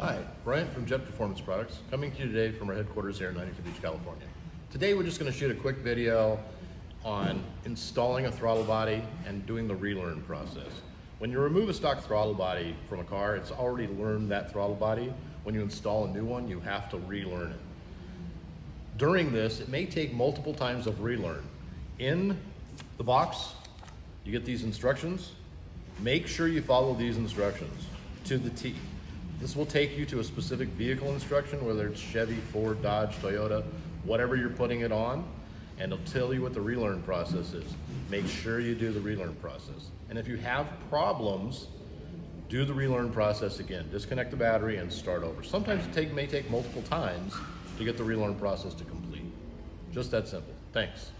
Hi, Bryant from Jet Performance Products, coming to you today from our headquarters here in Huntington Beach, California. Today we're just going to shoot a quick video on installing a throttle body and doing the relearn process. When you remove a stock throttle body from a car, it's already learned that throttle body. When you install a new one, you have to relearn it. During this, it may take multiple times of relearn. In the box, you get these instructions. Make sure you follow these instructions to the T. This will take you to a specific vehicle instruction, whether it's Chevy, Ford, Dodge, Toyota, whatever you're putting it on, and it'll tell you what the relearn process is. Make sure you do the relearn process. And if you have problems, do the relearn process again. Disconnect the battery and start over. Sometimes it take, may take multiple times to get the relearn process to complete. Just that simple. Thanks.